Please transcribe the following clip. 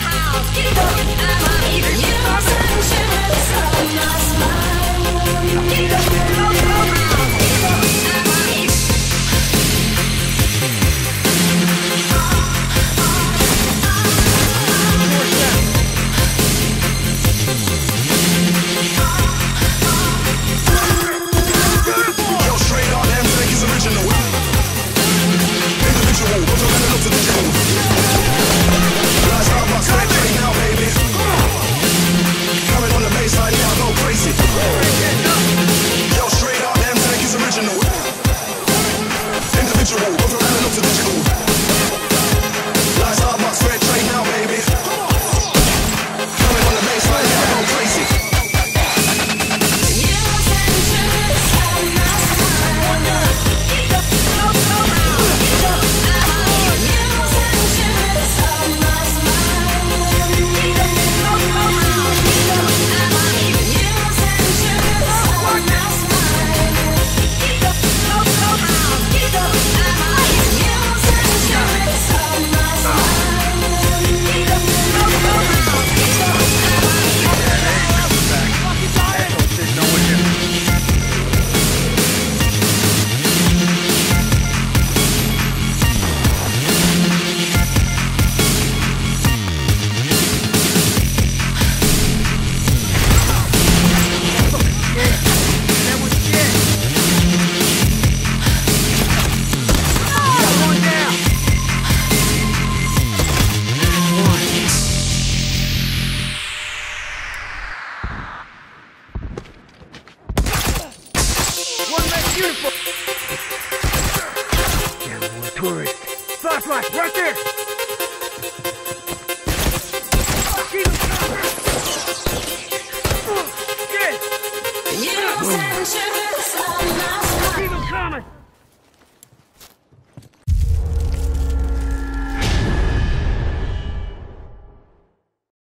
how. I'm even you.